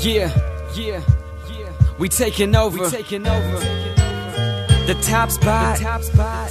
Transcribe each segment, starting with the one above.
Yeah, yeah, yeah. We taking over. We taking over. The top spot. The top spot.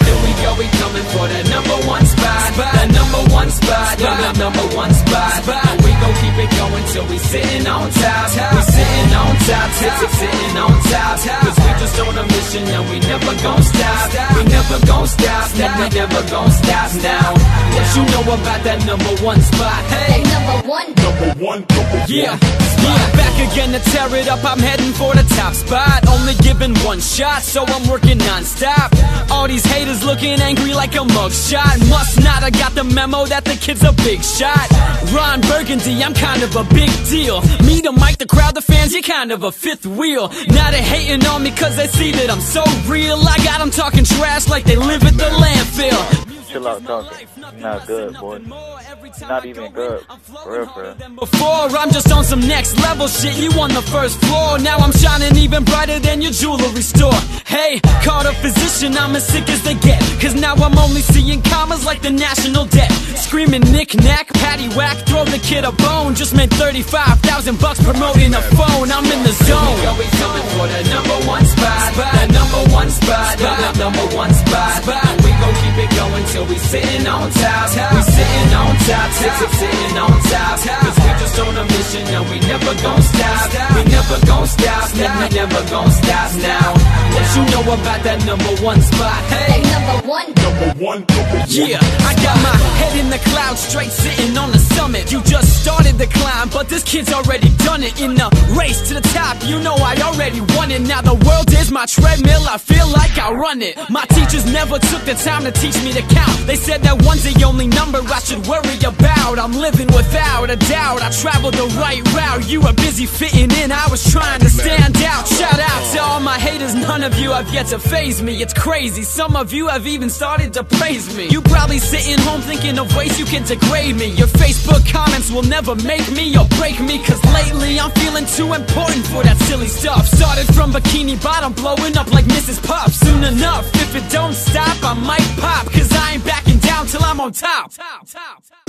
Here we go, we coming for the number one spot. The number one spot. The number one spot. And we gon' keep it going till we sitting on top. We sitting on top, sitting, sitting on top. Cause we just on a mission and we never gon' stop. We never gon' stop. No, we never gon' stop now. What you know about that number one spot? Hey. Number one. number one, Yeah, yeah, back again to tear it up. I'm heading for the top spot. Only given one shot, so I'm working non-stop. All these haters looking angry like a mugshot. Must not I got the memo that the kid's a big shot. Ron Burgundy, I'm kind of a big deal. Me, the mic, the crowd, the fans, you're kind of a fifth wheel. Now they hating on me cause they see that I'm so real. I got them talking trash like they live at the landfill. Chill out talking. You're not good, boy. You're not even good. For real, for real. Before I'm just on some next level shit. You on the first floor. Now I'm shining even brighter than your jewelry store. Hey, called a physician, I'm as sick as they get. Cause now I'm only seeing commas like the national debt. Screaming knick knack, patty whack, throw the kid a bone. Just made 35,000 bucks promoting a phone. I'm in the zone. Here we coming for the number one spot. The number one spot. The number one spot. And we gon' keep it going till we sitting on top. We sitting on top, sitting, sitting on top. Cause we just on a mission and we never gon' stop. We never gon' stop. No, we never gon' stop now. What you know about that number one spot? Hey. Number one. Yeah, I got my head in the clouds, straight sitting on the but this kid's already done it. In the race to the top, you know I already won it. Now the world is my treadmill, I feel like I run it. My teachers never took the time to teach me to count. They said that one's the only number I should worry about. I'm living without a doubt. I traveled the right route. You were busy fitting in, I was trying to stand out. Shout out to all my haters, none of you have yet to faze me. It's crazy, some of you have even started to praise me. You probably sitting home thinking of ways you can degrade me. Your Facebook comments will never make me or break me. Cause lately I'm feeling too important for that silly stuff. Started from bikini bottom, blowing up like Mrs. Puff. Soon enough, if it don't stop, I might pop. Cause I ain't backing down till I'm on top. top, top, top.